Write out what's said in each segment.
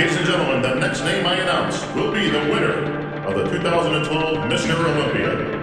Ladies and gentlemen, the next name I announce will be the winner of the 2012 Mr. Olympia.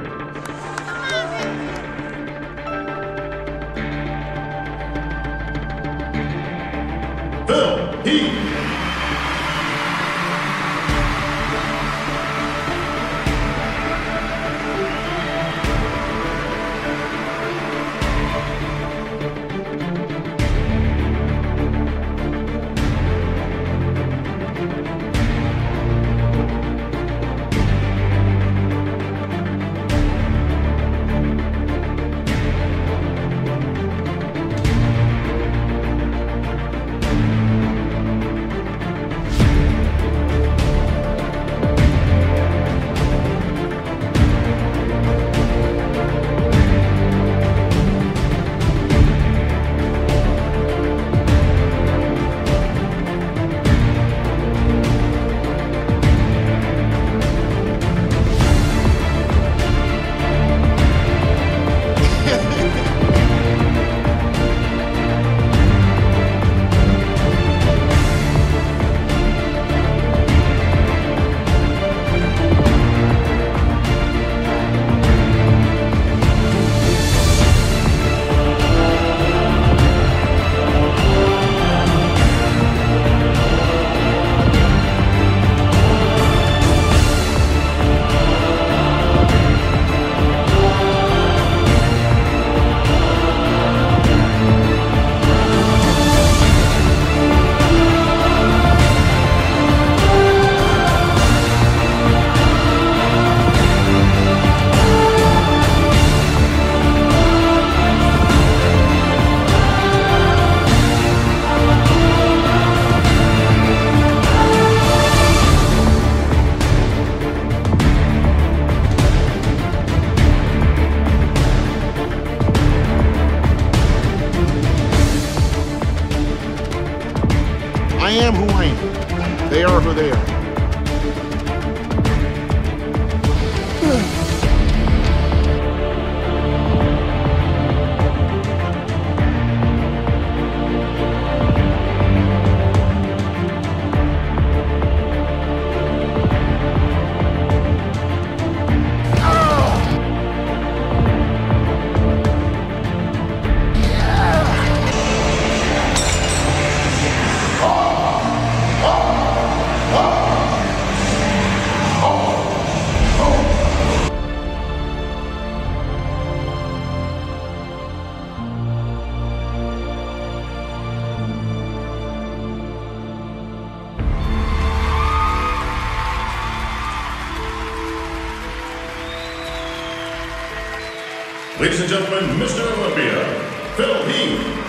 I am who I am. They are who they are. Ladies and gentlemen, Mr. Olympia, Phil Heath.